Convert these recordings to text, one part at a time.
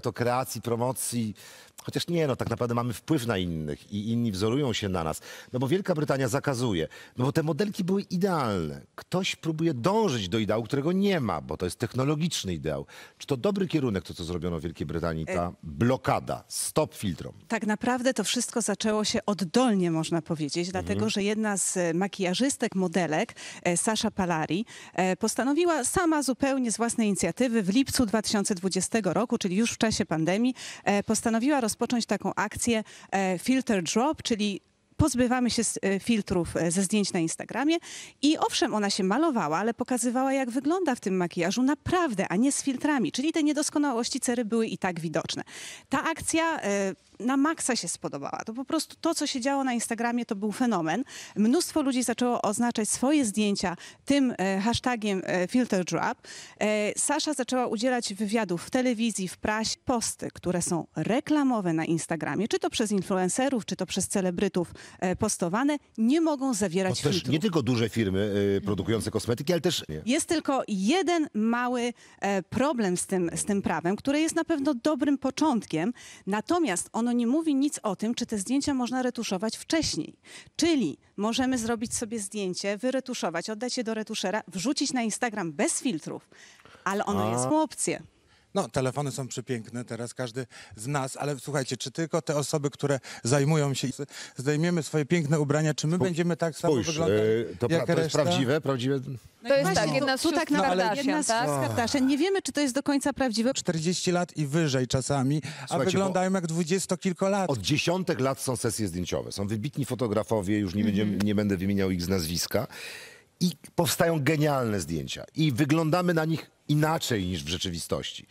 to kreacji, promocji. Chociaż nie, no tak naprawdę mamy wpływ na innych i inni wzorują się na nas. No bo Wielka Brytania zakazuje. No bo te modelki były idealne. Ktoś próbuje dążyć do ideału, którego nie ma, bo to jest technologiczny ideał. Czy to dobry kierunek, to co zrobiono w Wielkiej Brytanii, ta blokada, stop filtrom? Tak naprawdę to wszystko zaczęło się oddolnie, można powiedzieć, dlatego że jedna z e, makijażystek, modelek, e, Sasha Palari, e, postanowiła sama zupełnie z własnej inicjatywy w lipcu 2020 roku, czyli już w czasie pandemii, e, postanowiła rozpocząć taką akcję e, Filter Drop, czyli pozbywamy się e, filtrów e, ze zdjęć na Instagramie i owszem, ona się malowała, ale pokazywała, jak wygląda w tym makijażu naprawdę, a nie z filtrami, czyli te niedoskonałości cery były i tak widoczne. Ta akcja e, na maksa się spodobała. To po prostu to, co się działo na Instagramie, to był fenomen. Mnóstwo ludzi zaczęło oznaczać swoje zdjęcia tym hashtagiem filter drop. E, Sasza zaczęła udzielać wywiadów w telewizji, w prasie, posty, które są reklamowe na Instagramie, czy to przez influencerów, czy to przez celebrytów postowane, nie mogą zawierać też filtrów. nie tylko duże firmy y, produkujące kosmetyki, ale też nie. Jest tylko jeden mały e, problem z tym, z tym prawem, które jest na pewno dobrym początkiem, natomiast ono nie mówi nic o tym, czy te zdjęcia można retuszować wcześniej. Czyli możemy zrobić sobie zdjęcie, wyretuszować, oddać je do retuszera, wrzucić na Instagram bez filtrów, ale ono A. jest mu opcję. No, telefony są przepiękne, teraz każdy z nas, ale słuchajcie, czy tylko te osoby, które zajmują się, zdejmiemy swoje piękne ubrania, czy my będziemy tak samo Spójrz, wyglądać y, to, pra, jak to jest reszta? prawdziwe, prawdziwe. No To jest tak, jedna z tu tak sióstr naprawdę Kardashian, jedna z tak? Kardashian. Nie wiemy, czy to jest do końca prawdziwe. 40 lat i wyżej czasami, a Słuchajcie, wyglądają jak dwudziestokilkolatki. Od dziesiątek lat są sesje zdjęciowe. Są wybitni fotografowie, już nie, będziemy, Mhm. nie będę wymieniał ich z nazwiska. I powstają genialne zdjęcia. I wyglądamy na nich inaczej niż w rzeczywistości.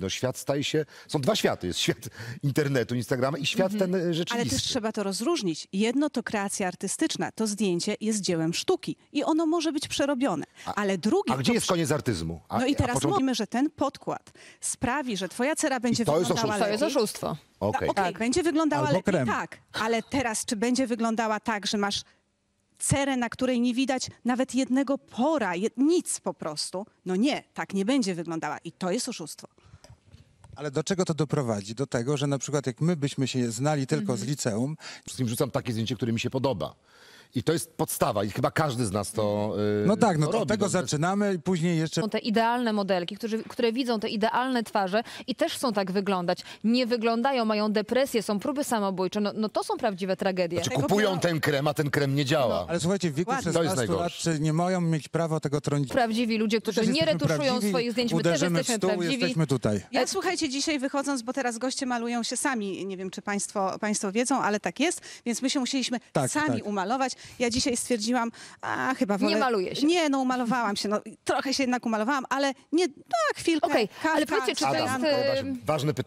No, świat staje się. Są dwa światy. Jest świat internetu, Instagrama i świat ten e, Mhm. Ale rzeczywisty. też trzeba to rozróżnić. Jedno to kreacja artystyczna, to zdjęcie jest dziełem sztuki i ono może być przerobione. Ale drugie A gdzie to jest koniec artyzmu? A, No i teraz początek- mówimy, że ten podkład sprawi, że twoja cera będzie to jest wyglądała oszustwo. To jest lepiej. oszustwo. Okej. Okej, Tak. będzie wyglądała Albo lepiej, krem. tak. Ale teraz, czy będzie wyglądała tak, że masz cerę, na której nie widać nawet jednego pora, jed, nic po prostu? No nie, tak nie będzie wyglądała i to jest oszustwo. Ale do czego to doprowadzi? Do tego, że na przykład jak my byśmy się znali tylko Mhm. z liceum, Wszystkim rzucam takie zdjęcie, które mi się podoba. I to jest podstawa i chyba każdy z nas to y, no tak, no to to od robi. tego No, zaczynamy i później jeszcze Są te idealne modelki, którzy, które widzą te idealne twarze i też chcą tak wyglądać. Nie wyglądają, mają depresję, są próby samobójcze. No, no to są prawdziwe tragedie. Czy Tego kupują ten krem, a ten krem nie działa? Ale słuchajcie, w wieku Ładnie. To jest 16 lat czy nie mają mieć prawa tego trącić. Prawdziwi ludzie, którzy nie retuszują prawdziwi, swoich zdjęć, my też jesteśmy w stół, prawdziwi. jesteśmy tutaj. Ja słuchajcie, dzisiaj wychodząc, bo teraz goście malują się sami, nie wiem czy państwo, państwo wiedzą, ale tak jest, więc my się musieliśmy Tak, sami tak. umalować. Ja dzisiaj stwierdziłam, a chyba wolę... Nie maluję się. Nie, no umalowałam się, no trochę się jednak umalowałam, ale nie, no chwilkę. Okej, ale kawka, powiedzcie, czy to jest, e, nasze ważne pytanie.